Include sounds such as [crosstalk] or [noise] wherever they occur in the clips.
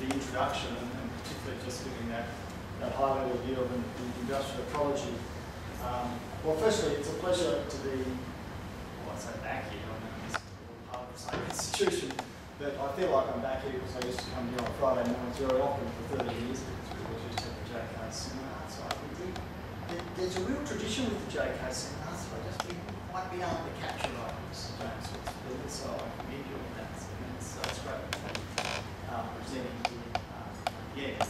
the, introduction and, particularly just giving that, that high level view of in, in industrial ecology. Um, well, firstly, it's a pleasure to be, well, I say back here, I'm part of the same institution, but I feel like I'm back here because I used to come here on Friday mornings very often for 30 years because we always used to have the JK seminar. So I think there, there's a real tradition with the JK seminars, so I just be, might be able to capture like this, James so I meet you on that. So it's, uh, it's great to be uh, presenting here uh, again.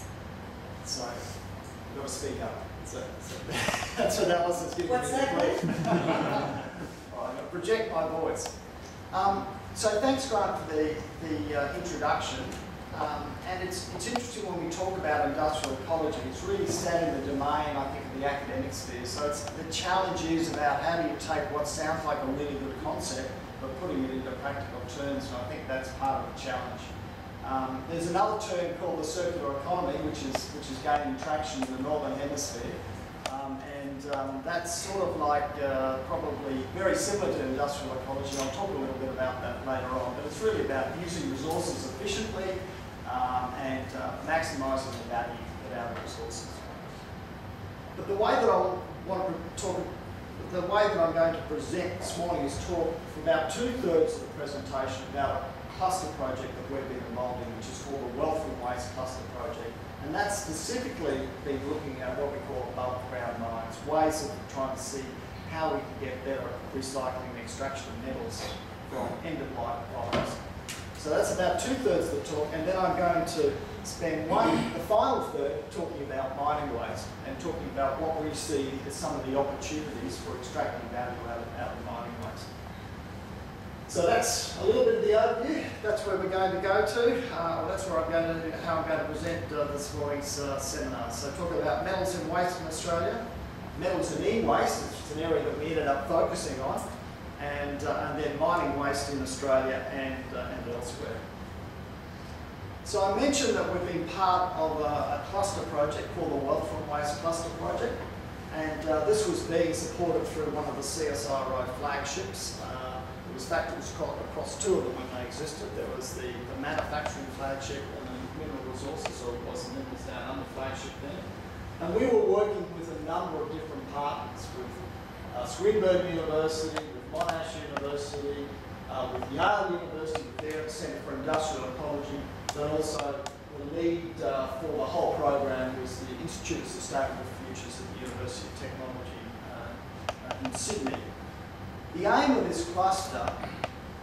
So, you've got to speak up. So, so [laughs] that's what Alice is giving What's me. that. All right, I'll project my voice. Um, so thanks, Grant, for the, the uh, introduction. Um, and it's, it's interesting when we talk about industrial ecology, it's really setting the domain, I think, of the academic sphere. So it's, the challenge is about how do you take what sounds like a really good concept, but putting it into practical terms, and I think that's part of the challenge. Um, there's another term called the circular economy, which is, which is gaining traction in the northern hemisphere. Um, and um, that's sort of like uh, probably very similar to industrial ecology. I'll talk a little bit about that later on. But it's really about using resources efficiently um, and uh, maximising the value of our resources. But the way that I want to talk, the way that I'm going to present this morning is talk for about two thirds of the presentation about cluster project that we've been involved in, which is called the Wealth and Waste Cluster Project. And that's specifically been looking at what we call above ground mines, ways of trying to see how we can get better at recycling and extraction of metals from end of life products. So that's about two thirds of the talk, and then I'm going to spend one, the final third, talking about mining waste and talking about what we see as some of the opportunities for extracting value out of, out of mining. So that's a little bit of the overview. That's where we're going to go to. Uh, that's where I'm going to, how I'm going to present uh, this morning's uh, seminar. So talk about metals and waste in Australia, metals and e-waste, which is an area that we ended up focusing on, and, uh, and then mining waste in Australia and, uh, and elsewhere. So I mentioned that we've been part of a, a cluster project called the Wealth from Waste Cluster Project, and uh, this was being supported through one of the CSIRO flagships. Was, it was across two of them when they existed. There was the, the manufacturing flagship and the mineral resources, or it was the minerals down under flagship then. And we were working with a number of different partners, with uh, Swinburne University, with Monash University, uh, with Yale University, their Centre for Industrial Ecology, but also the lead uh, for the whole program was the Institute of Sustainable Futures at the University of Technology uh, in Sydney. The aim of this cluster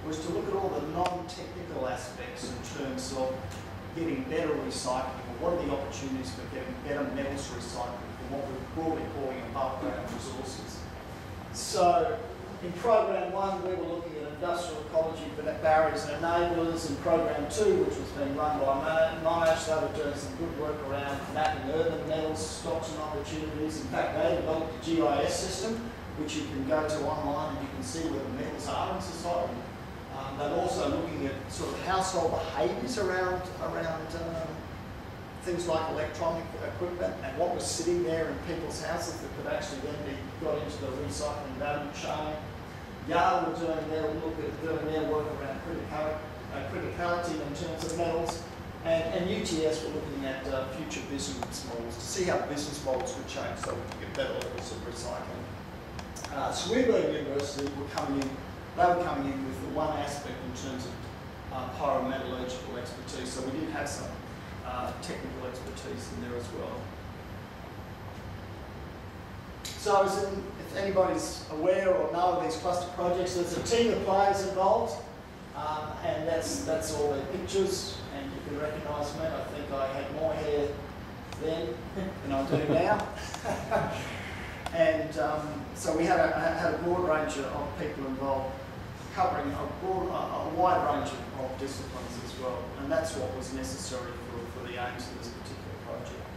was to look at all the non-technical aspects in terms of getting better recycling, what are the opportunities for getting better metals recycling from what we're broadly calling above ground resources. So in program one, we were looking at industrial ecology barriers and enablers. In program two, which was being run by Monash, they were doing some good work around mapping urban metals, stocks and opportunities. In fact, they developed a GIS system, which you can go to online and you can see where the metals are in society. Um, they're also looking at sort of household behaviours around, around um, things like electronic equipment and what was sitting there in people's houses that could actually then be got into the recycling value chain. Yale were doing their look at doing their work around criticality, uh, criticality in terms of metals, and, and UTS were looking at uh, future business models to see how business models would change so we can get better levels of recycling. Uh, Swinburne University were coming in, they were coming in with the one aspect in terms of uh, pyrometallurgical expertise, so we did have some uh, technical expertise in there as well. So in, if anybody's aware or know of these cluster projects, there's a team of players involved, um, and that's that's all their pictures, and you can recognise me. I think I had more hair then than I do now. [laughs] and um, so we had a, had a broad range of people involved, covering a, broad, a, wide range of, of disciplines as well, and that's what was necessary for, for the aims of this particular project.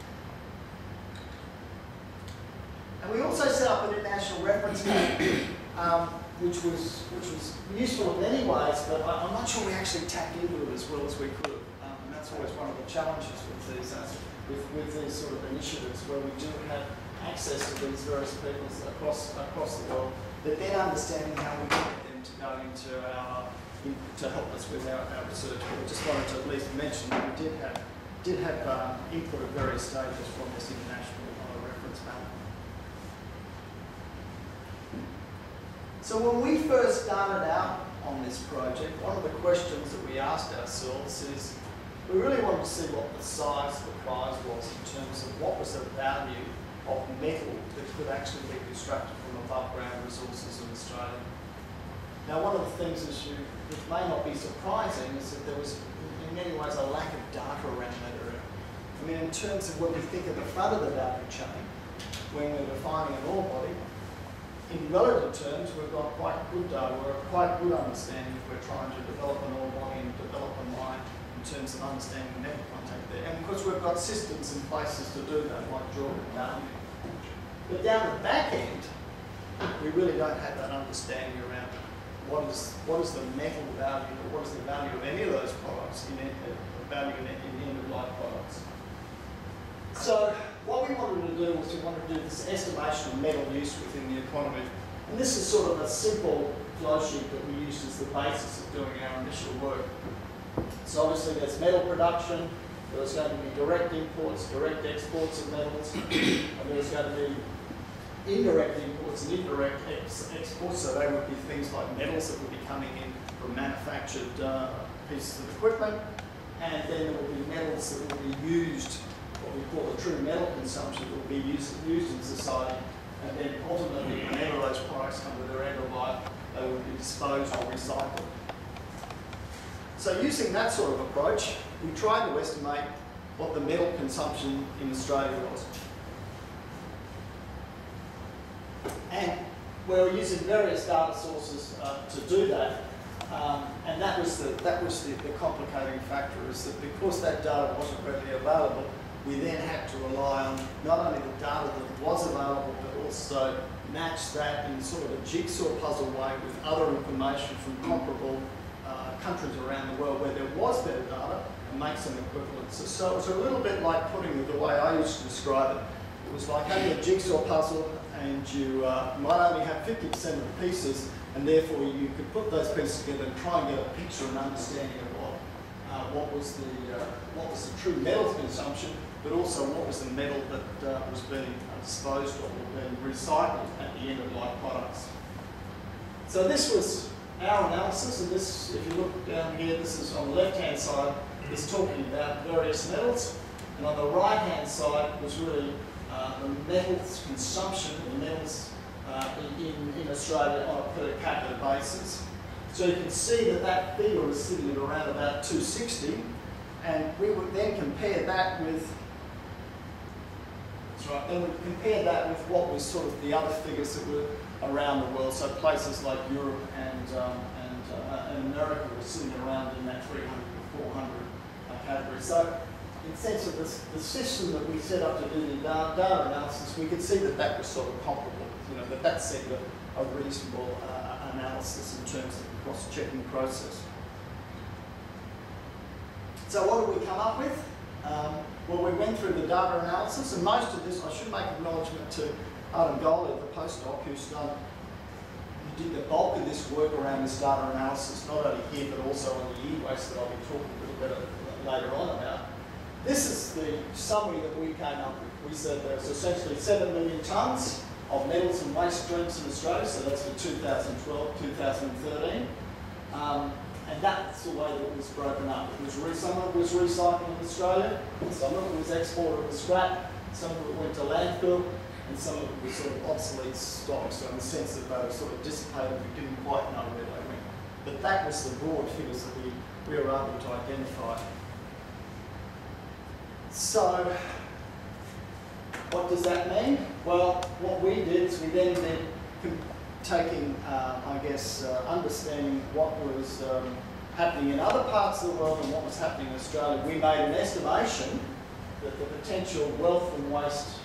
And we also set up an international reference group, um, which was which was useful in many ways, but I, am not sure we actually tapped into it as well as we could. Um, and that's always one of the challenges with these uh, with, with these sort of initiatives where we do have access to these various people across across the world, but then understanding how we get them to go into our in, to help us with our, our research. But I just wanted to at least mention that we did have did have um, input at various stages from this international uh, reference panel. So when we first started out on this project, one of the questions that we asked ourselves is, we really wanted to see what the size of the prize was in terms of what was the value of metal that could actually be extracted from above ground resources in Australia. Now one of the things that, you, which may not be surprising is that there was in many ways a lack of data around that area. I mean in terms of when we think at the front of the value chain, when we're defining an ore body, in relative terms, we've got quite good data, we're quite good understanding if we're trying to develop an ore body and develop in terms of understanding metal content there. And because we've got systems and places to do that, like and bounding. But down the back end, we really don't have that understanding around what is what is the metal value, or what is the value of any of those products in the value in, in end of life products. So what we wanted to do was we wanted to do this estimation of metal use within the economy. And this is sort of a simple flow sheet that we used as the basis of doing our initial work. So obviously there's metal production, there's going to be direct imports, direct exports of metals, [coughs] and there's going to be indirect imports and indirect ex exports, so they would be things like metals that would be coming in from manufactured uh, pieces of equipment, and then there will be metals that will be used what we call the true metal consumption that will be used, used in society. And then ultimately, whenever those products come to their end of life, they will be disposed or recycled. So using that sort of approach, we tried to estimate what the metal consumption in Australia was. And we were using various data sources uh, to do that. Um, and that was, the, that was the, the complicating factor, is that because that data wasn't readily available, we then had to rely on not only the data that was available, but also match that in sort of a jigsaw puzzle way with other information from comparable countries around the world where there was better data and make some equivalences. So it was a little bit like putting the way I used to describe it. It was like having a jigsaw puzzle and you uh, might only have 50% of the pieces and therefore you could put those pieces together and try and get a picture and understanding of what, uh, what, was the, uh, what was the true metal consumption but also what was the metal that uh, was being disposed of or being recycled at the end of life products. So this was our analysis, and this, if you look down here, this is on the left-hand side, is talking about various metals, and on the right-hand side was really uh, the metals consumption, the metals uh, in, in Australia on a per capita basis. So you can see that that figure is sitting at around about 260, and we would then compare that with that's right? Then we compare that with what was sort of the other figures that were around the world. So places like Europe and, um, and, uh, and America were sitting around in that 300 to 400 uh, category. So in sense of this, the system that we set up to do the data analysis, we could see that that was sort of comparable, you know, that that seemed a, a reasonable uh, analysis in terms of the cross-checking process. So what did we come up with? Um, well, we went through the data analysis, and most of this, I should make acknowledgement to Artem Golev, the postdoc, who's done, who did the bulk of this work around this data analysis, not only here, but also on the e-waste that I'll be talking a little bit later on about. This is the summary that we came up with. We said there's essentially 7 million tonnes of metals and waste streams in Australia, so that's for 2012, 2013. Um, and that's the way that it was broken up. It was some of it was recycled in Australia, some of it was exported as scrap, some of it went to landfill, and some of it was sort of obsolete stock, so in the sense that they were sort of dissipated, we didn't quite know where they went. But that was the broad figures that we, we were able to identify. So, what does that mean? Well, what we did is we then did taking, uh, I guess, uh, understanding what was um, happening in other parts of the world and what was happening in Australia, we made an estimation that the potential wealth and waste,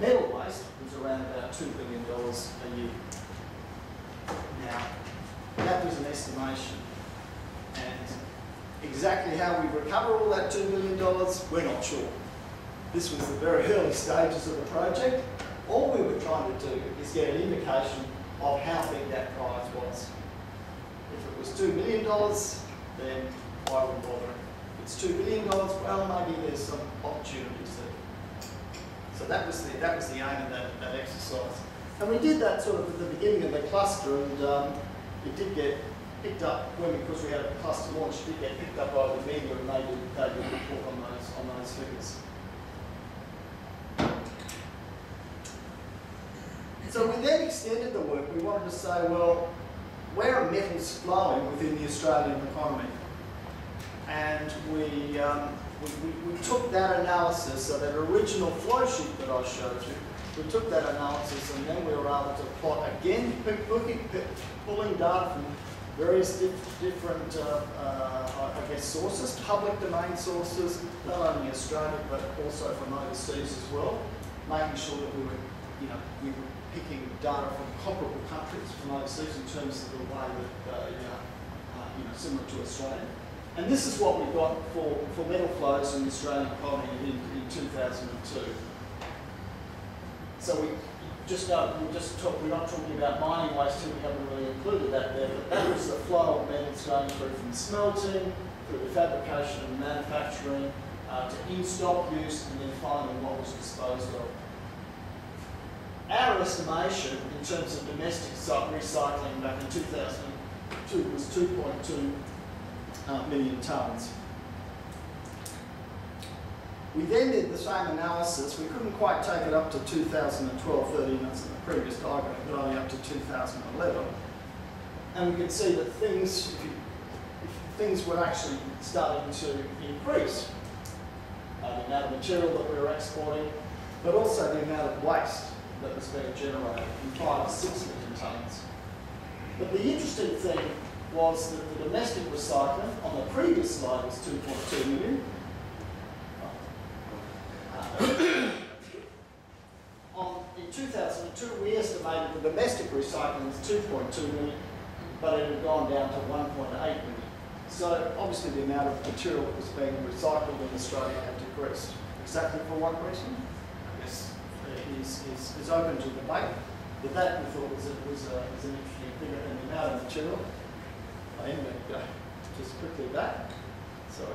metal waste, was around about $2 billion a year. Now, that was an estimation. And exactly how we recover all that $2 billion, we're not sure. This was the very early stages of the project. All we were trying to do is get an indication of how big that prize was. If it was $2 million, then why would bother? If it's $2 billion, well, maybe there's some opportunities there. So that was the, that was the aim of that, that exercise. And we did that sort of at the beginning of the cluster and um, it did get picked up when, because we had a cluster launch, it did get picked up by the media and they did, they did report on those, on those figures. So we then extended the work. We wanted to say, well, where are metals flowing within the Australian economy? And we, um, we, we, we, took that analysis, so that original flow sheet that I showed you, we took that analysis and then we were able to plot again, looking, pulling data from various diff different, uh, uh, I guess, sources, public domain sources, not only Australia but also from overseas as well, making sure that we were, you know, we were picking data from comparable countries from overseas in terms of the way that, uh, you, know, uh, you know, similar to Australia. And this is what we got for, for metal flows in the Australian economy in, in 2002. So we just know, we just talk, we're not talking about mining waste here, we haven't really included that there, but that was the flow of metals going through from smelting, through the fabrication and manufacturing, uh, to in-stock use, and then finally what was disposed of. Our estimation in terms of domestic recycling back in 2002 was 2.2 uh, million tonnes. We then did the same analysis. We couldn't quite take it up to 2012, 13, that's in the previous diagram, but only up to 2011. And we could see that things, things were actually starting to increase. Uh, the amount of material that we were exporting, but also the amount of waste that was being generated in five or six million tonnes. But the interesting thing was that the domestic recycling on the previous slide was 2.2 million. Uh, on, in 2002, we estimated the domestic recycling was 2.2 million, but it had gone down to 1.8 million. So obviously the amount of material that was being recycled in Australia had decreased. Exactly for what reason? Yes, is, is, is open to debate. But that we thought was, a, was, a, was an interesting figure and the amount of material I am going to just quickly back. So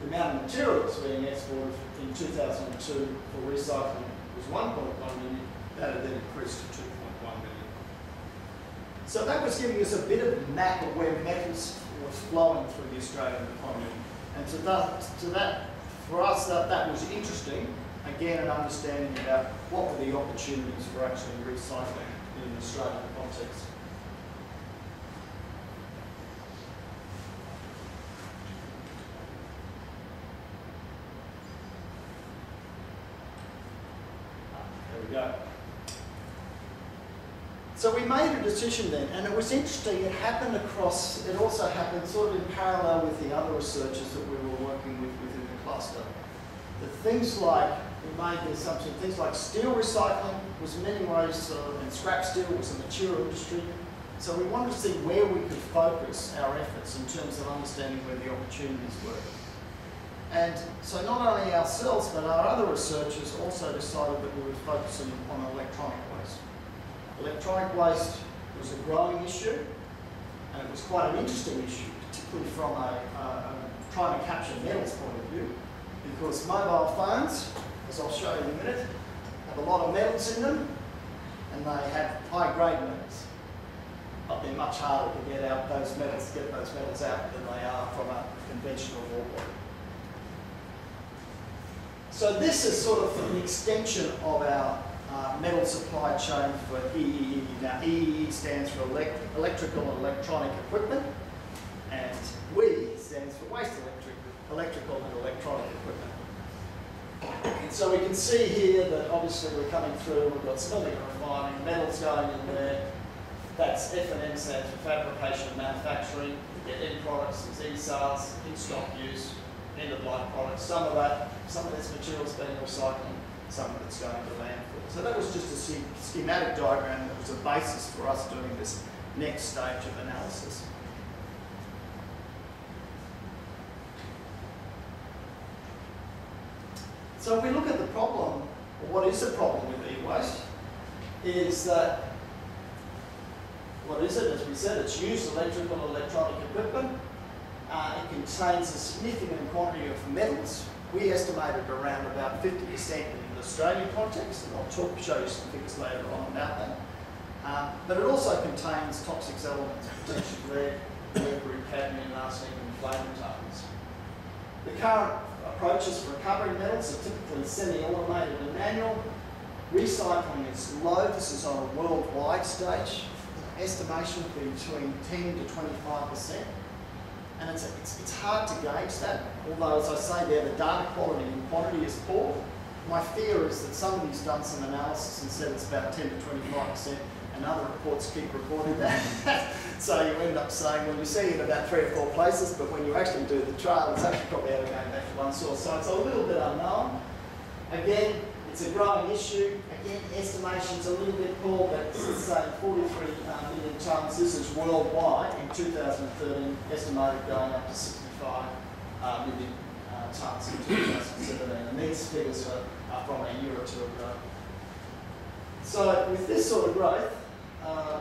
the amount of materials being exported in 2002 for recycling was 1.1 million. That had then increased to 2.1 million. So that was giving us a bit of a map of where metals was flowing through the Australian economy. And to that, to that for us, that, that was interesting. Again, an understanding about what were the opportunities for actually recycling in an Australian context. Go. So we made a decision then, and it was interesting, it happened across, it also happened sort of in parallel with the other researchers that we were working with within the cluster. That things like, we made the assumption, things like steel recycling was in many ways, uh, and scrap steel was a mature industry. So we wanted to see where we could focus our efforts in terms of understanding where the opportunities were. And so not only ourselves, but our other researchers also decided that we would focus on, on electronic waste. Electronic waste was a growing issue, and it was quite an interesting issue, particularly from a, a, a trying to capture metals point of view, because mobile phones, as I'll show you in a minute, have a lot of metals in them, and they have high-grade metals. But they're much harder to get out those metals, get those metals out than they are from a conventional ore body. So this is sort of an extension of our uh, metal supply chain for EEE. Now EEE stands for elect electrical and electronic equipment, and WEEE stands for waste electric, electrical and electronic equipment. And so we can see here that obviously we're coming through, we've got smelting and refining, metals going in there, that's F&M stands for fabrication and manufacturing, we get end products, there's ESARs, in-stock use, end-of-life products. Some of that, some of this material is being recycled, some of it's going to landfill. So that was just a schematic diagram that was a basis for us doing this next stage of analysis. So if we look at the problem, or what is the problem with e-waste, is that, what is it? As we said, it's used electrical and electronic equipment Uh, it contains a significant quantity of metals. We estimated around about 50% in the Australian context, and I'll talk, show you some figures later on about that. Um, but it also contains toxic elements, potentially lead, mercury, cadmium, arsenic, and flame retardants. The current approaches for recovering metals are typically semi-automated and manual. Recycling is low. This is on a worldwide stage. Estimation between 10 to 25 percent and it's, it's, it's hard to gauge that. Although, as I say there, the data quality and quantity is poor. My fear is that somebody's done some analysis and said it's about 10 to 25%, and other reports keep reporting that. [laughs] so you end up saying, well, you see it in about three or four places, but when you actually do the trial, it's actually probably only going back to one source. So it's a little bit unknown. Again, it's a growing issue. Again, estimations a little bit poor, but it's saying 43 uh, million tonnes. This is worldwide in 2013, estimated going up to 65 uh, million uh, tonnes in 2017. And these figures are, are, from a year or two ago. So with this sort of growth, uh,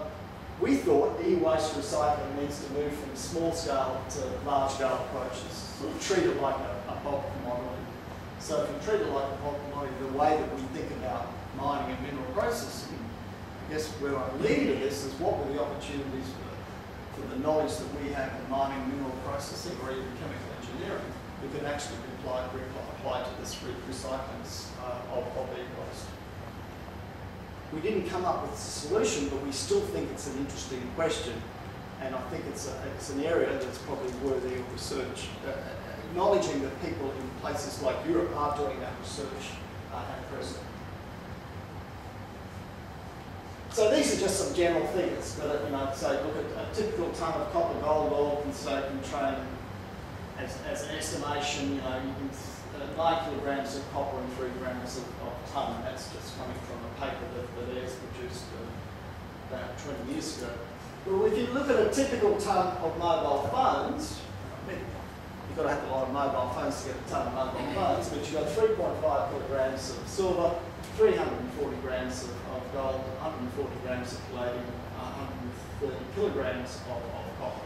we thought e-waste recycling needs to move from small scale to large scale approaches, sort of treat it like a, a bulk commodity. So if you treat it like a commodity, the way that we think about mining and mineral processing, I guess where I'm leading to this is what were the opportunities for, for the knowledge that we have in mining, mineral processing, or even chemical engineering, we can actually be applied, apply to this recycling uh, of, of e-waste. We didn't come up with a solution, but we still think it's an interesting question, and I think it's, a, it's an area that's probably worthy of research. Uh, acknowledging that people in places like Europe are doing that research uh, at present. So these are just some general figures, but you know, say look at a typical ton of copper gold ore and so you can contain as, as an estimation, you know, you can, uh, nine kilograms of copper and three grams of, of ton, and that's just coming from a paper that, that AIRS produced uh, about 20 years ago. Well, if you look at a typical ton of mobile phones, got to have a lot of mobile phones to get a ton of mobile phones, but you've got 3.5 kilograms of silver, 340 grams of, of gold, 140 grams of palladium, 130 kilograms of, of copper.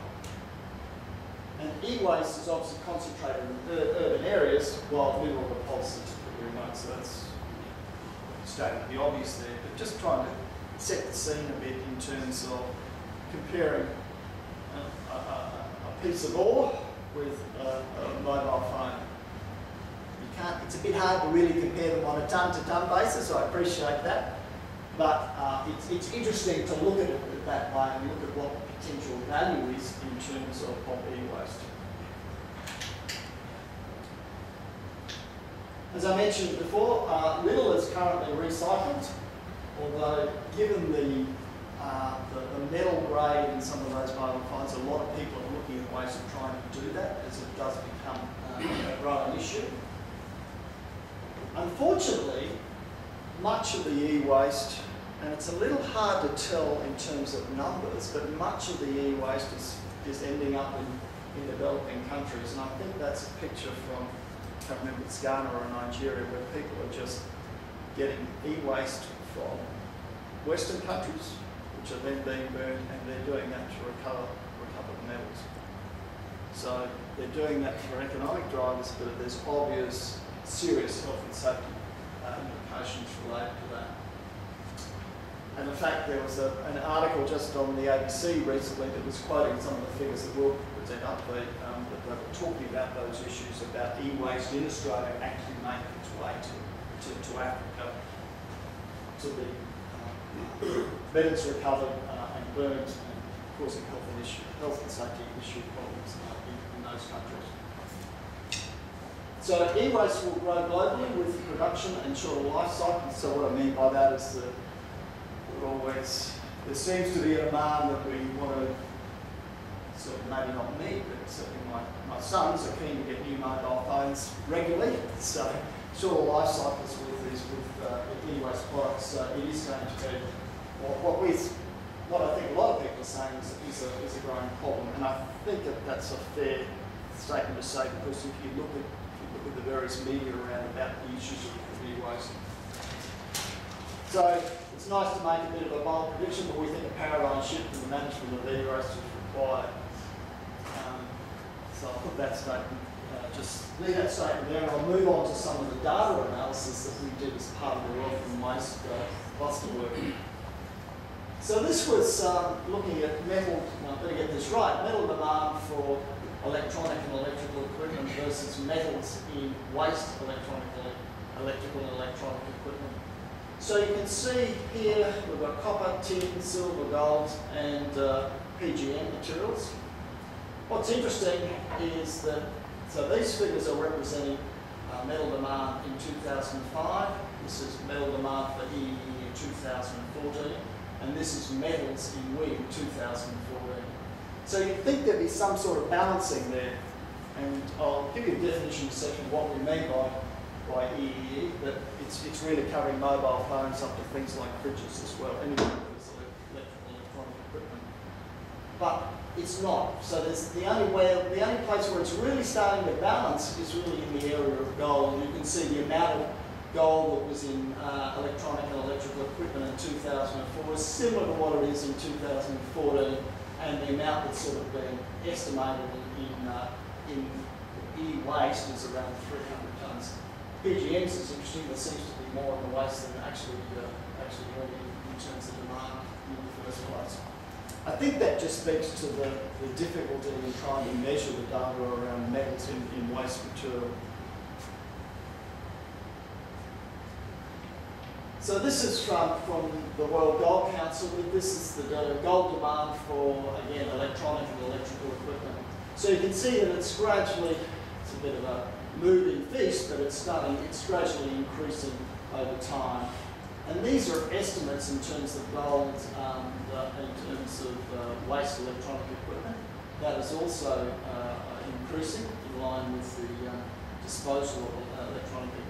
And e-waste is obviously concentrated in urban areas, while mineral deposits are typically remote, so that's stating the obvious there, but just trying to set the scene a bit in terms of comparing a, a, a piece of ore with a, a mobile phone. It's a bit hard to really compare them on a ton-to-ton -ton basis, so I appreciate that. But uh, it's, it's interesting to look at it that way and look at what the potential value is in terms of, of e-waste. As I mentioned before, uh, little is currently recycled, although given the, uh, the, the metal grade in some of those mobile phones, a lot of people ways of trying to do that as it does become uh, a growing issue. Unfortunately, much of the e-waste, and it's a little hard to tell in terms of numbers, but much of the e-waste is, is ending up in, in developing countries. And I think that's a picture from, I can't remember, it's Ghana or Nigeria, where people are just getting e-waste from Western countries, which are then being burned, and they're doing that to recover, recover the metals. So they're doing that for economic drivers, but there's obvious serious health and safety uh, implications related to that. And in fact, there was a, an article just on the ABC recently that was quoting some of the figures that we'll present up there, um, that they were talking about those issues about e-waste in Australia actually making its way to, to, to Africa, to be [coughs] metals recovered uh, and burned causing health and, issue, health and safety issue problems in, in those countries. So e-waste will grow globally with production and shorter life cycles. So what I mean by that is that we're always, there seems to be a demand that we want to, sort of maybe not me, but certainly my, my sons are keen to get new mobile phones regularly. So shorter life cycles with these with uh, e-waste products. So it is going to be what, what we what I think a lot of people are saying is, a, is a growing problem. And I think that that's a fair statement to say because if you look at with the various media around about the issues of e-waste. So it's nice to make a bit of a bold prediction, but we think a paradigm shift in the management of e-waste is required. Um, So I'll put that statement, uh, just leave that statement there, and I'll move on to some of the data analysis that we did as part of the Wealth and Waste uh, cluster work. So this was um, looking at metal, now I better get this right, metal demand for electronic and electrical equipment versus metals in waste electronic, electrical and electronic equipment. So you can see here we've got copper, tin, silver, gold and uh, PGM materials. What's interesting is that, so these figures are representing uh, metal demand in 2005. This is metal demand for in 2014 and this is metals in WIG 2014. So you'd think there'd be some sort of balancing there. And I'll give you a definition in a second of what we mean by, by EEE, but it's, it's really covering mobile phones up to things like fridges as well, anything that's electrical, electronic equipment. But it's not. So there's the only way, the only place where it's really starting to balance is really in the area of gold. You can see the amount of gold that was in uh, electronic and electrical equipment in 2004 is similar to what it is in 2014 and the amount that's sort of been estimated in, in, uh, in e-waste is around 300 tonnes. PGMs is interesting, there seems to be more in the waste than actually, uh, actually really in terms of demand in the first place. I think that just speaks to the, the difficulty in trying to measure the data around metals in, in waste material. So this is from, from the World Gold Council. This is the gold demand for, again, electronic and electrical equipment. So you can see that it's gradually, it's a bit of a moving feast, but it's starting, it's gradually increasing over time. And these are estimates in terms of gold, um, in terms of uh, waste electronic equipment. That is also uh, increasing in line with the um, disposal of electronic equipment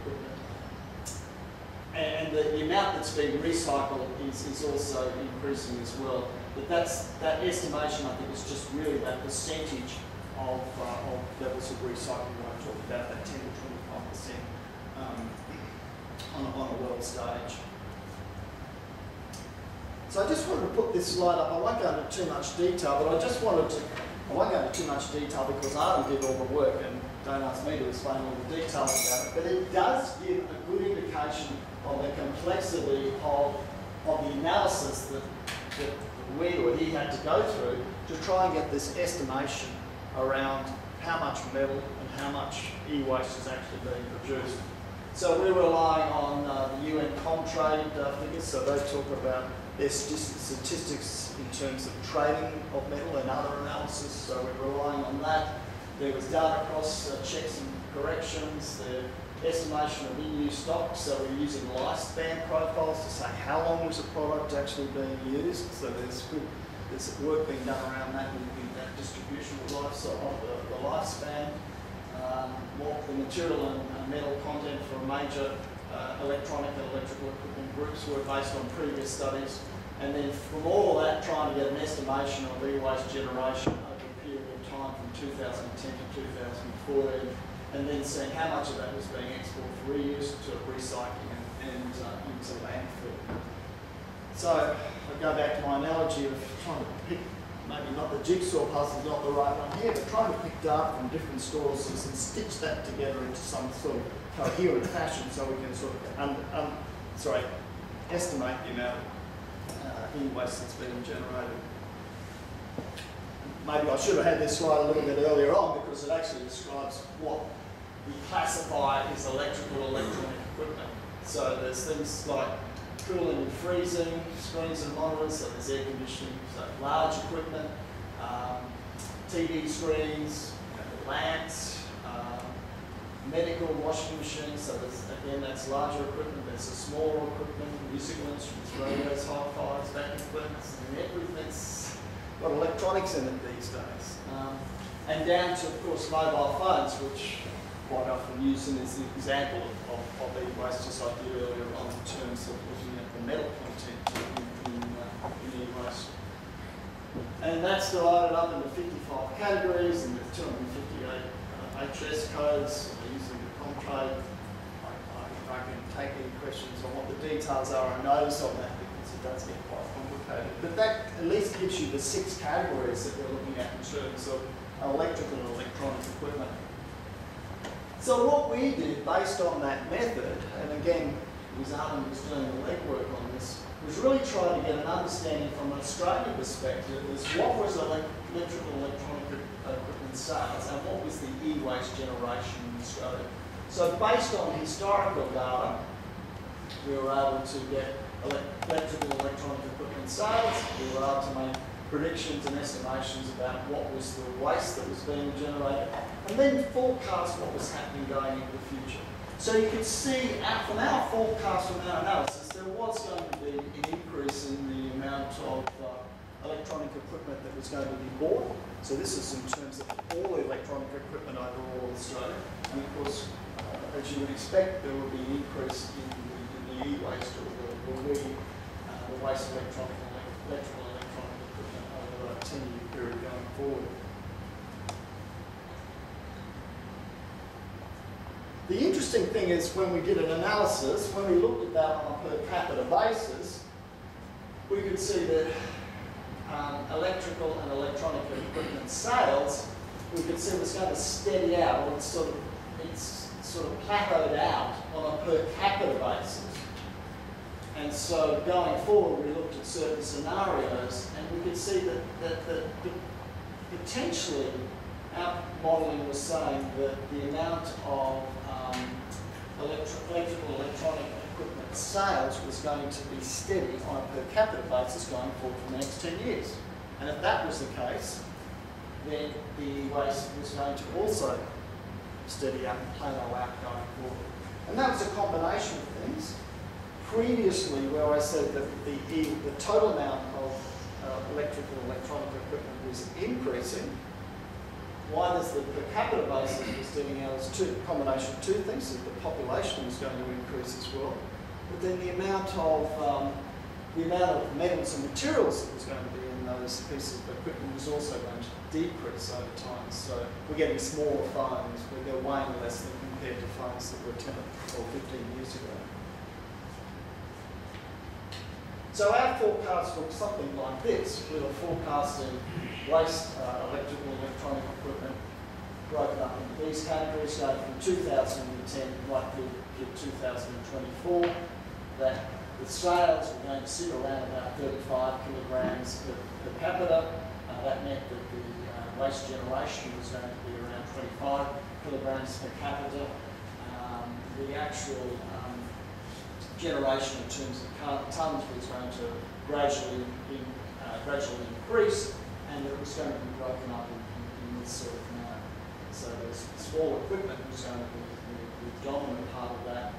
and the, the, amount that's being recycled is, is also increasing as well. But that's that estimation, I think, is just really that percentage of, uh, of levels of recycling when I talked about that 10 to 25 percent um, on, on a world stage. So I just wanted to put this slide up. I won't go into too much detail, but I just wanted to, I won't go into too much detail because Artem did all the work and don't ask me to explain all the details about it, but it does give a good indication of the complexity of, of the analysis that, that we or he had to go through to try and get this estimation around how much metal and how much e-waste is actually being produced. So we're relying on uh, the UN Comtrade uh, figures, so they talk about their statistics in terms of trading of metal and other analysis, so we're relying on that. There was data cross uh, checks and corrections, there estimation of in-use stock, so we're using lifespan profiles to say how long was a product actually being used. So there's good, there's work being done around that in that distribution of, life, of the, the lifespan. Um, what the material and, and, metal content for major uh, electronic and electrical equipment groups were based on previous studies. And then from all of that, trying to get an estimation of e-waste generation over a period of time from 2010 to 2014 and then seeing how much of that was being exported for reuse to recycling and, and uh, into landfill. So I go back to my analogy of trying to pick, maybe not the jigsaw puzzle, not the right one here, but trying to pick data from different sources and stitch that together into some sort of coherent fashion so we can sort of, un, un, sorry, estimate the amount of uh, e-waste that's being generated maybe I should have had this slide a little bit earlier on because it actually describes what we classify as electrical electronic equipment. So there's things like cooling and freezing, screens and monitors, so there's air conditioning, so large equipment, um, TV screens, lamps, um, medical washing machines, so there's, again that's larger equipment, there's smaller equipment, musical instruments, radios, hi-fis, vacuum equipment, and everything's got electronics in it these days. Um, and down to, of course, mobile phones, which quite often used as an example of, of, of e-waste, just like you earlier on, in terms of looking at the metal content in, in, uh, in e-waste. And that's divided up into 55 categories and with 258 uh, HS codes using the Comtrade. I, I, I, can take any questions on what the details are and notice on that because it does get quite complicated. But that at least gives you the six categories that we're looking at in terms of electrical and electronic equipment. So what we did based on that method, and again, was Alan was doing the legwork on this, was really trying to get an understanding from an Australian perspective as what was electrical electronic equipment sales and what was the e-waste generation in Australia. So based on historical data, we were able to get electrical electronic equipment sales, we were able to make predictions and estimations about what was the waste that was being generated, and then forecast what was happening going into the future. So you could see from our forecast, from our analysis, there was going to be an increase in the amount of uh, electronic equipment that was going to be bought. So this is in terms of all electronic equipment overall Australia. And of course, uh, as you would expect, there will be an increase in the, in e-waste or the, the, uh, the waste electronic, electrical 10-year period going forward. The interesting thing is when we did an analysis, when we looked at that on a per capita basis, we could see that um, electrical and electronic equipment sales, we could see was going to steady out, or it's sort of, it's sort of plateaued out on a per capita basis. And so going forward, we looked at certain scenarios and we could see that, that, that, potentially our modelling was saying that the amount of um, electrical electronic equipment sales was going to be steady on a per capita basis going forward for the next 10 years. And if that was the case, then the waste was going to also steady out and plateau out going forward. And that was a combination of things previously where I said that the, the total amount of uh, electrical electronic equipment was increasing, why does the per capita basis was doing out as two combination of two things, that the population is going to increase as well, but then the amount of um, the amount of metals and materials that was going to be in those pieces of equipment was also going to decrease over time. So we're getting smaller phones, where they're weighing less than compared to phones that were 10 or 15 years ago. So our forecast looks something like this. We were forecasting waste uh, electrical electronic equipment broken up into these categories, going from 2010 right through to 2024, that the sales were going to sit around about 35 kilograms per, per capita. Uh, that meant that the uh, waste generation was going to be around 25 kilograms per capita. Um, the actual generation in terms of tonnes was going to gradually, in, uh, gradually increase and it was going to be broken up in, in, in this sort of manner. So the small equipment was going to be the, dominant part of that.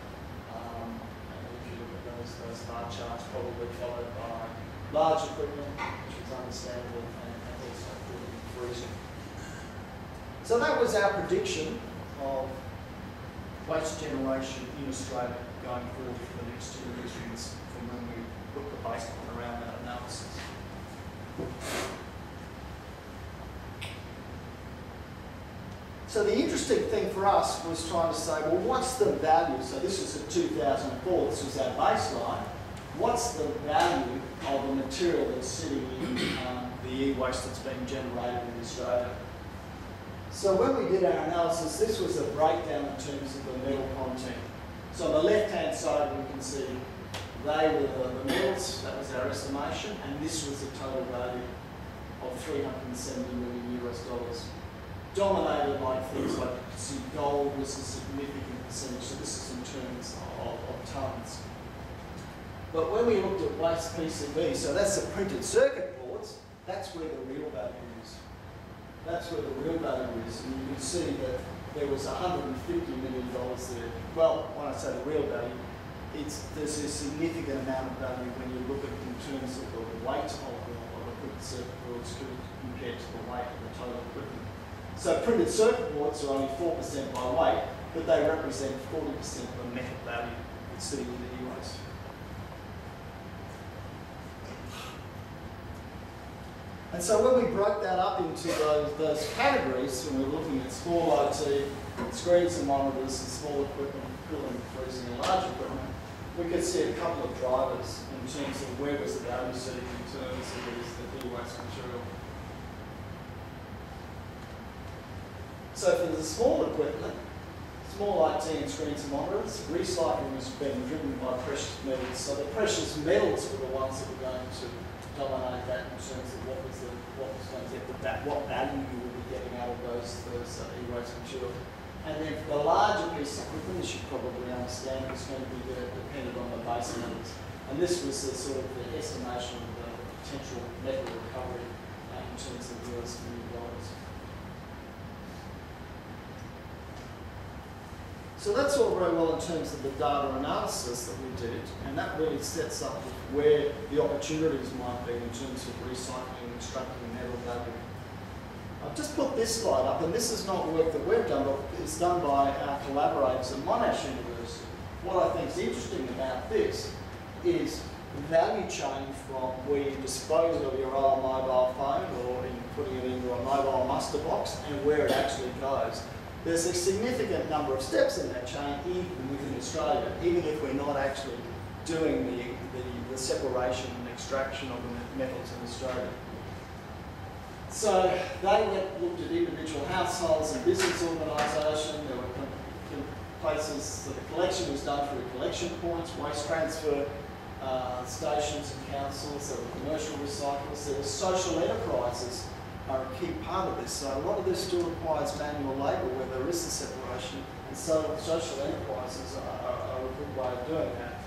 Um, and if you look at those, those bar charts, probably followed by large equipment, which was understandable, and, and also freezing. So that was our prediction of waste generation in Australia going forward for the next two years from when we put the baseline around that analysis. So the interesting thing for us was trying to say, well, what's the value? So this was in 2004, this was our baseline. What's the value of the material that's sitting in um, the e-waste that's being generated in Australia? So when we did our analysis, this was a breakdown in terms of the metal content. So on the left-hand side, we can see they were the, metals, that was our estimation, and this was the total value of 370 million US dollars. Dominated by things like see gold was a significant percentage, so this is in terms of, of tonnes. But when we looked at waste PCB, so that's the printed circuit boards, that's where the real value is. That's where the real value is, and you can see that there was $150 million there. Well, when I say the real value, it's, there's a significant amount of value when you look at it in terms of the weight of the, of the printed circuit boards compared to the weight of the total equipment. So printed circuit boards are only 4% by weight, but they represent 40% of the metal value that's sitting in the e-waste. And so when we broke that up into those, those categories, we were looking at small IT, screens and monitors, and small equipment, cooling, freezing, and large equipment, we could see a couple of drivers in terms of where was the value sitting in terms of the e-waste material. So for the small equipment, small IT and screens and monitors, recycling is being driven by precious metals. So the precious metals were the ones that were going to dominate that in terms of what was the what was going to get the what value you would be getting out of those those uh, e-waste materials. And then for the larger piece of equipment, as you probably understand, it's going to be dependent on the base metals. And this was the sort of the estimation of the potential metal recovery uh, in terms of US million dollars. So that's all very well in terms of the data analysis that we did, and that really sets up where the opportunities might be in terms of recycling and extracting metal value. I've just put this slide up, and this is not work that we've done, but it's done by our collaborators at Monash University. What I think is interesting about this is the value chain from where you dispose of your old mobile phone or in putting it into a MobileMuster box and where it actually goes. There's a significant number of steps in that chain, even within Australia, even if we're not actually doing the, the, the separation and extraction of the metals in Australia. So they looked at individual households and business organisation. There were places, so the collection was done through collection points, waste transfer uh, stations and councils, there were commercial recyclers, there were social enterprises are a key part of this. So a lot of this still requires manual labour where there is a separation, and so social enterprises are, are, are, a good way of doing that.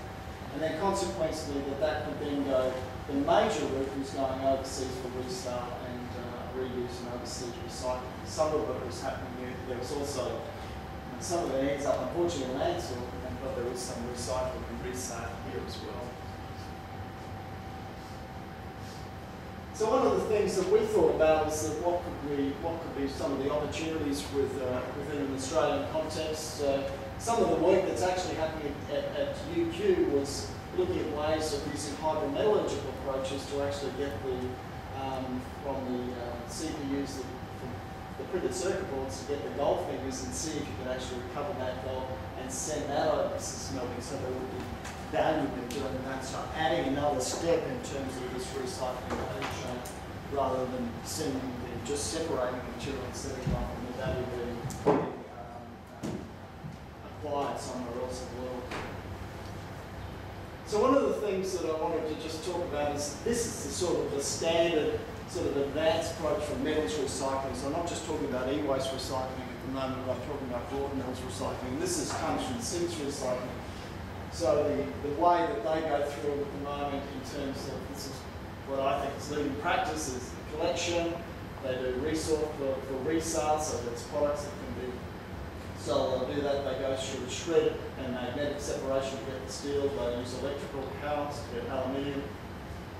And then consequently that that could then go, the major route was going overseas for resale and uh, reuse and overseas recycling. Some of it was happening here, there was also, some of it ends up unfortunately in landfill, but there is some recycling and resale here as well. So one of the things that we thought about was that what could we, what could be some of the opportunities with, uh, within an Australian context. Uh, some of the work that's actually happening at, at, UQ was looking at ways of using hydrometallurgical approaches to actually get the, um, from the uh, CPUs, the, the printed circuit boards to get the gold figures and see if you could actually recover that gold and send that over to smelting so there would be value in doing that. So adding another step in terms of this recycling value rather than sending the, just separating the material instead of going from the value being um, um, acquired somewhere else in the world. So one of the things that I wanted to just talk about is this is the sort of the standard sort of advanced approach for metals recycling. So I'm not just talking about e-waste recycling at the moment, but I'm talking about broad metals recycling. This is comes from Sims recycling. So the, the way that they go through at the moment in terms of, this is what I think is leading practice, is the collection, they do resort for, for resale, so there's products that can be so they'll do that, they go through the shred and magnetic separation to get the steel, they use electrical currents to get aluminium,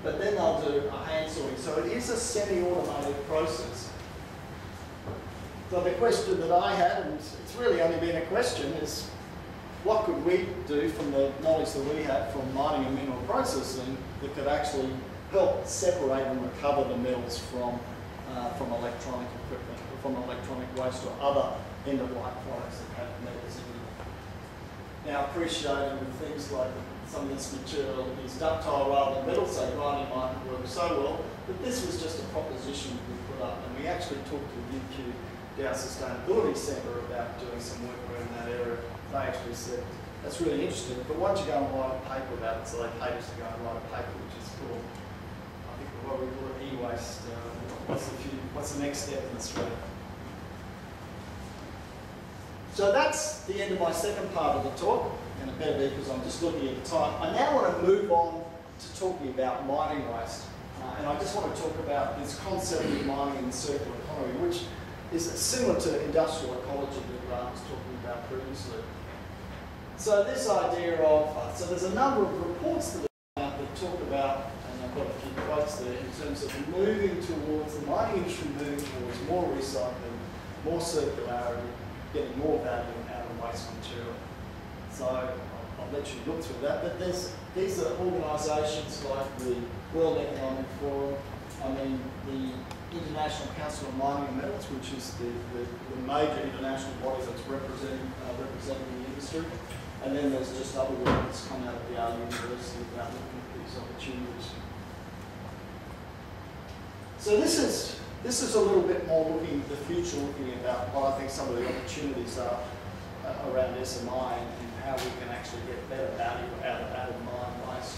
but then they'll do a hand sorting. So it is a semi-automated process. So the question that I had, and it's really only been a question, is what could we do from the knowledge that we have from mining and mineral processing that could actually help separate and recover the metals from, uh, from electronic equipment, from electronic waste or other end-of-life products that have metals in them. Now appreciating things like some of this material is ductile rather than metal, so grinding might not work so well, but this was just a proposition we put up and we actually talked to the UQ Dow Sustainability Centre about doing some work around that area. They actually said, that's really interesting, but once you go and write a paper about it, so they paid us to go and write a paper, which is think what we call e-waste, uh, what's, the few, what's the next step in Australia? So that's the end of my second part of the talk, and it better be because I'm just looking at the time. I now want to move on to talking about mining waste. Uh, and I just want to talk about this concept of mining in the circular economy, which is similar to industrial ecology that Grant was talking about previously. So this idea of, uh, so there's a number of reports that out that talk about, a few quotes there, in terms of moving towards, the mining industry moving towards more recycling, more circularity, getting more value out of waste material. So I'll, I'll let you look through that, but there's, these are organisations like the World Economic Forum, I mean the International Council of Mining and Metals, which is the, the, the major international body that's representing, uh, representing the industry. And then there's just other work that's come out of the Yale University about looking at these opportunities. So this is This is a little bit more looking the future, looking about what I think some of the opportunities are uh, around SMI and, and, how we can actually get better value out of, out of mine waste.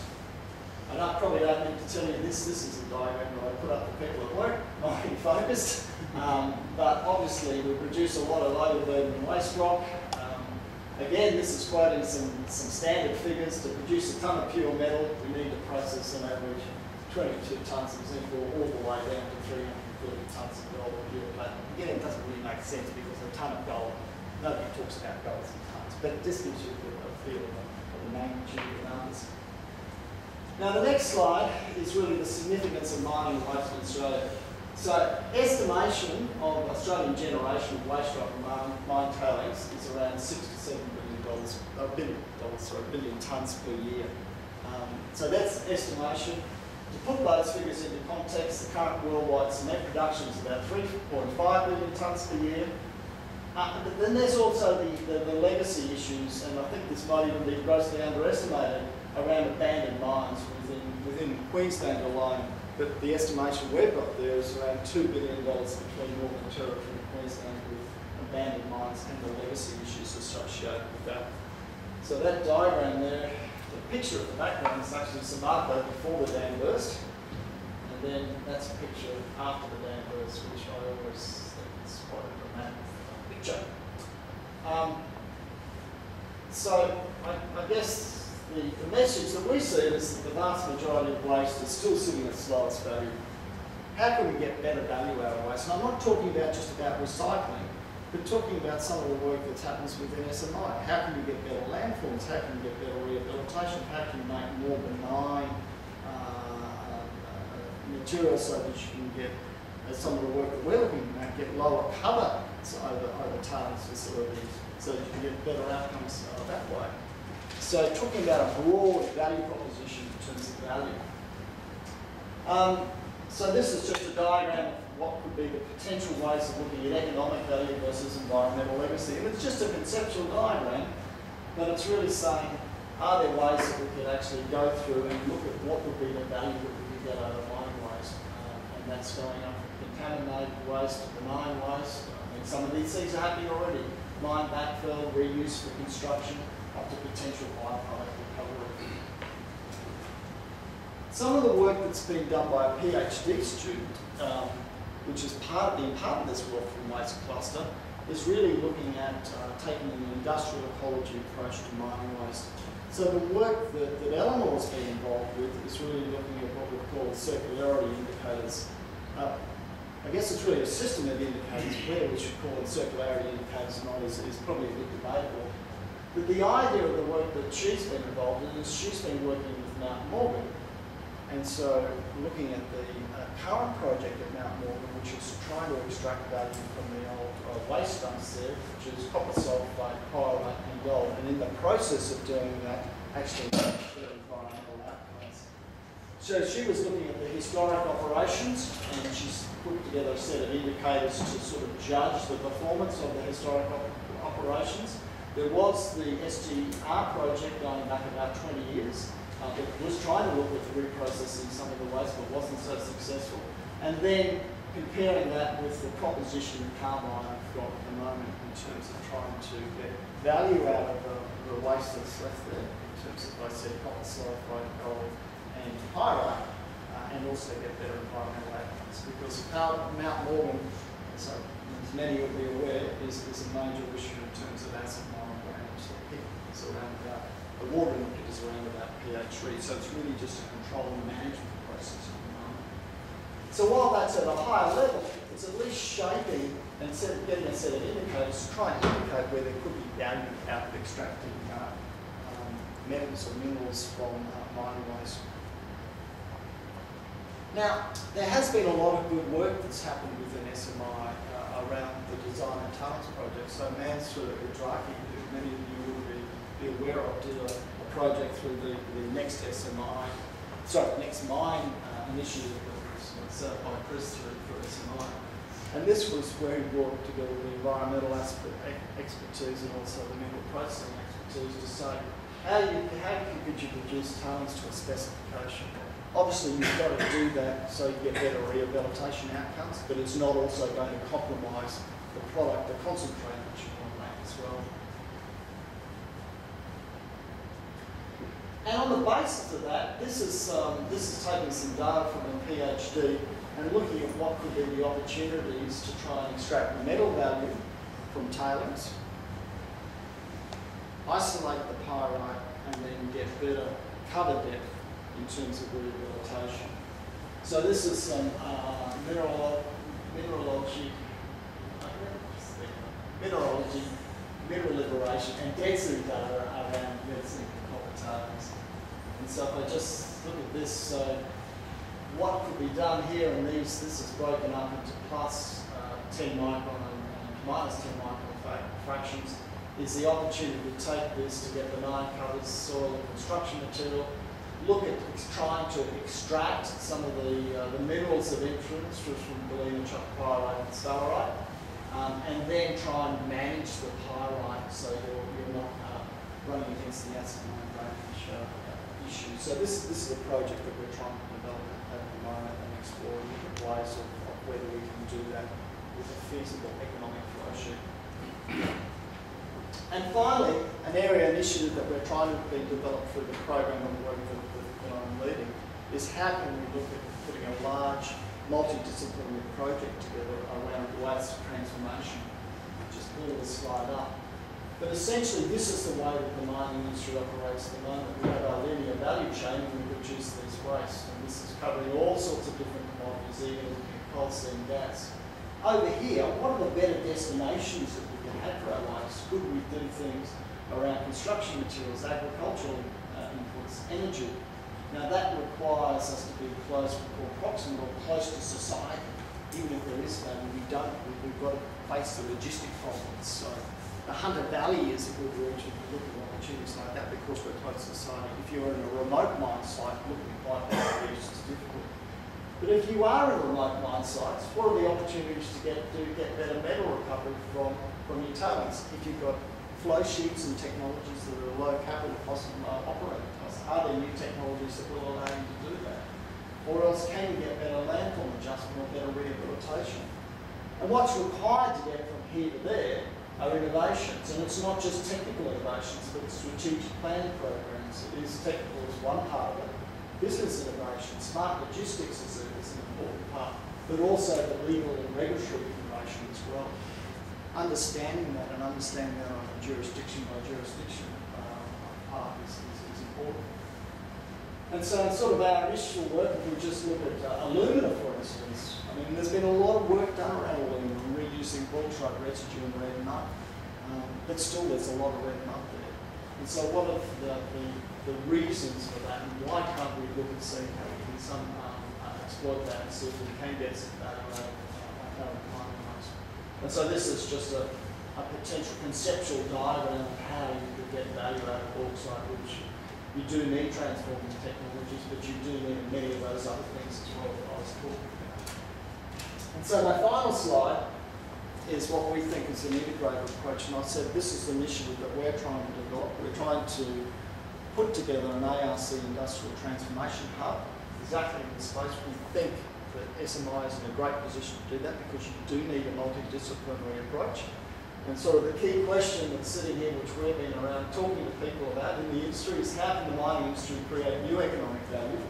And I probably don't need to tell you this, this is a diagram that I put up for people at work, [laughs] mining focused. Um, but obviously we produce a lot of overburden waste rock. Um, again, this is quoting some, some standard figures. To produce a tonne of pure metal, we need to process an average 22 tonnes of zinc ore all the way down to 330 tonnes of gold or pure platinum. Again, it doesn't really make sense because a tonne of gold, nobody talks about gold in tonnes, but it just gives you a feel of the magnitude of the numbers. Now the next slide is really the significance of mining waste in Australia. So estimation of Australian generation of waste rock mine, mine tailings is around six to seven billion dollars, a billion dollars, sorry, billion tonnes per year. Um, so that's estimation. To put those figures into context, the current worldwide cement production is about 3.5 billion tonnes per year. Uh, but then there's also the, the, the legacy issues, and I think this might even be grossly underestimated, around abandoned mines within, within Queensland alone but the estimation we've got there is around $2 billion between Northern Territory and Queensland with abandoned mines and the legacy issues associated with that. So that diagram there, the picture of the background is actually Samarco before the dam burst, and then that's a picture after the dam burst, which I always think is quite a dramatic picture. Um, so I, I guess the, the message that we see is that the vast majority of waste is still sitting at its lowest value. How can we get better value out of waste? And I'm not talking about just about recycling, but talking about some of the work that happens within SMI. How can you get better landforms? How can you get better rehabilitation? How can you make more benign uh, uh, materials so that you can get, as some of the work that we're looking at, get lower cover over, over tailings facilities so that you can get better outcomes uh, that way. So talking about a broad value proposition in terms of value. Um, so this is just a diagram what could be the potential ways of looking at economic value versus environmental legacy. And it's just a conceptual diagram, but it's really saying, are there ways that we could actually go through and look at what would be the value that we could get out of mine waste? Um, and that's going up from contaminated waste to benign waste. I mean, some of these things are happening already. Mine backfill, reuse for construction up to potential byproduct recovery. Some of the work that's been done by a PhD student, um, which is part of, being part of this work from Waste Cluster, is really looking at uh, taking an industrial ecology approach to mining waste. So the work that, that Eleanor's been involved with is really looking at what we call circularity indicators. Uh, I guess it's really a system of indicators. where we should call it circularity indicators or not is, is probably a bit debatable. But the idea of the work that she's been involved in is she's been working with Mount Morgan. And so looking at the uh, current project at Mount Morgan, which is trying to extract value from the old uh, waste dumps there, which is copper sulfate, pyrite and gold. And in the process of doing that, actually environmental outcomes. So she was looking at the historic operations and she's put together a set of indicators to sort of judge the performance of the historic op operations. There was the SGR project going back about 20 years uh, that was trying to look at reprocessing some of the waste but wasn't so successful. And then comparing that with the proposition of Carbine have got at the moment in terms of trying to get value out of the, the waste that's left there in terms of, I said, copper sulfide, gold and pyrite uh, and also get better environmental outcomes because Mount Morgan, so as many will be aware, is, is a major issue in terms of acid the water in the pit is around about pH 3, so it's really just a control and management process. So while that's at a higher level, it's at least shaping and set, getting a set of indicators to try and indicate where there could be value out of extracting uh, um, metals or minerals from uh, mining waste. Now, there has been a lot of good work that's happened within SMI uh, around the design and tailings project. So Mansour Edraki, who many of you be aware of, did a, a project through the, the Next SMI, sorry, Next Mine uh, initiative that was set up by Chris through, through SMI. And this was where he brought together the environmental aspect, expertise and also the mineral processing expertise to say, how, you, how could you produce tailings to a specification? Obviously, you've got to do that so you get better rehabilitation outcomes, but it's not also going to compromise the product, the concentrate that you want to make as well. And on the basis of that, this is, um, this is taking some data from a PhD and looking at what could be the opportunities to try and extract metal value from tailings, isolate the pyrite, and then get better cover depth in terms of rehabilitation. So this is some uh, mineral, mineralogy, mineralogy, mineral liberation, and density data around lead zinc and so if I just look at this, so what could be done here, and these, this is broken up into plus uh, 10 micron and, and minus 10 micron fractions, is the opportunity to take this to get benign covers, soil and construction material, look at trying to extract some of the, uh, the minerals of influence from galena, pyrite and sphalerite, um, and then try and manage the pyrite so you're, you're not uh, running against the acid mine uh, issue. So this, this is a project that we're trying to develop at the moment and explore different ways of, of whether we can do that with a feasible economic flow sheet. And finally, an area initiative that we're trying to be developed through the program I'm working with that I'm leading is how can we look at putting a large multidisciplinary project together around waste transformation. Just pull this slide up. But essentially, this is the way that the mining industry operates at the moment. We have our linear value chain and we produce these wastes. And this is covering all sorts of different commodities, even coal seam gas. Over here, what are the better destinations that we can have for our waste? Could we do things around construction materials, agricultural uh, inputs, energy? Now that requires us to be close, or proximal, or close to society. Even if there is value, we don't. We've got to face the logistic problems. So the Hunter Valley is a good region to look at opportunities like that because we're close to society. If you're in a remote mine site, looking at quite is difficult. But if you are in remote mine sites, what are the opportunities to get to get better metal recovery from, from your tailings? If you've got flow sheets and technologies that are low capital cost and low operating costs, are there new technologies that will allow you to do that? Or else can you get better landform adjustment or better rehabilitation? And what's required to get from here to there are innovations, and it's not just technical innovations, but strategic planning programs. It is technical as one part of it, business innovation, smart logistics is, a, is an important part, but also the legal and regulatory innovation as well. Understanding that and understanding that on a jurisdiction by jurisdiction uh, part is, is, is, important. And so in sort of our initial work, if we just look at uh, alumina, for instance, I mean, there's been a lot of work done around alumina, reusing bauxite residue and red mud, um, but still there's a lot of red mud there. And so what are the, the the reasons for that and why can't we look and see how we can some, um, uh, exploit that and see if we can get some value out of uh, And so this is just a, a potential conceptual diagram of how you could get value out of bauxite, which you do need transforming technologies, but you do need many of those other things as well that I was talking. And so my final slide is what we think is an integrated approach, and I said this is the initiative that we're trying to develop. We're trying to put together an ARC industrial transformation hub exactly in the space. We think that SMI is in a great position to do that because you do need a multidisciplinary approach. And sort of the key question that's sitting here, which we've been around talking to people about in the industry, is how can the mining industry create new economic value,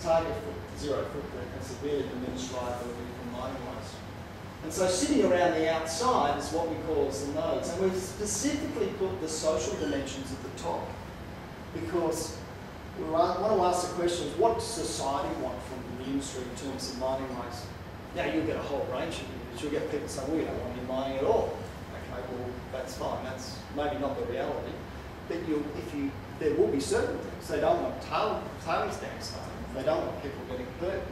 target zero footprint, and severely diminish liability And so sitting around the outside is what we call as the nodes. And we've specifically put the social dimensions at the top because we want to ask the question what does society want from the industry in terms of mining waste? Now you'll get a whole range of views. You'll get people saying, we don't want any mining at all. Okay, well that's fine. That's maybe not the reality. But you if you, there will be certain things. They don't want tail, tailings dams They don't want people getting hurt.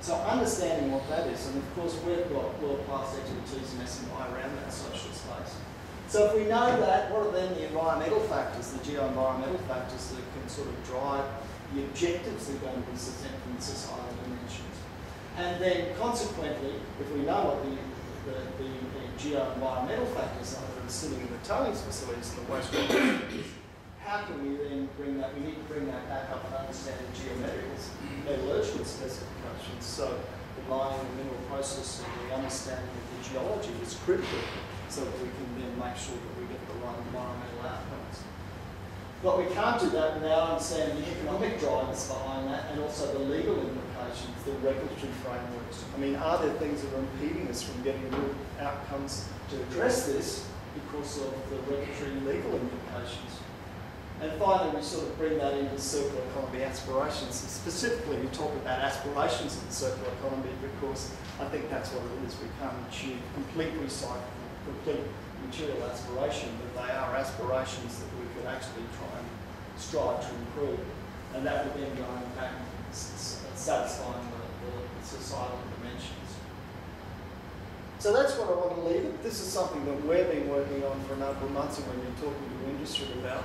So understanding what that is, and of course we've got world-class expertise in SMI around that social space. So if we know that, what are then the environmental factors, the geo-environmental factors that can sort of drive the objectives that are going to be set from the societal dimensions? And then consequently, if we know what the, the, the, the geo-environmental factors are that are sitting in the tailings facilities and the waste how can we then bring that, we need to bring that back up and understand the geometricals, metallurgical specifications. So the mining and mineral processing, the understanding of the geology is critical so that we can then make sure that we get the right environmental outcomes. But we can't do that without understanding the economic drivers behind that and also the legal implications, the regulatory frameworks. I mean, are there things that are impeding us from getting good outcomes to address this because of the regulatory legal implications? And finally, we sort of bring that into circular economy aspirations. And specifically, we talk about aspirations of the circular economy because I think that's what it is. We can't achieve complete recycling, complete material aspiration, but they are aspirations that we could actually try and strive to improve. And that would then go back satisfying the, the societal dimensions. So that's what I want to leave it. This is something that we've been working on for a number of months and we've been talking to industry about.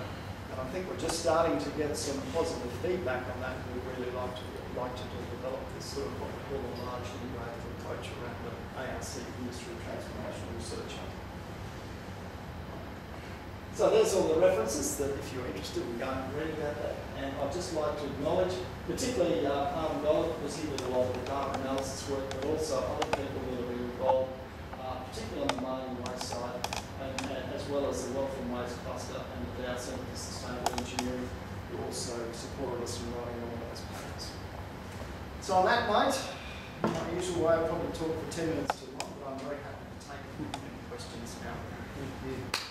And I think we're just starting to get some positive feedback on that. We'd really like to like to develop this sort of what we call a large integrated approach around the ARC industry transformation research. So there's all the references that if you're interested in going and read about that. And I'd just like to acknowledge, particularly uh, Palm was here with a lot of the data analysis work, but also other people that are involved, uh, particularly on the mining waste side, as well as the Wealth and Waste Cluster and the Dow Centre for Sustainable Engineering, who also supported us in writing all those papers. So on that note, my usual way, I'll probably talk for 10 minutes too long, but I'm very happy to take any questions now.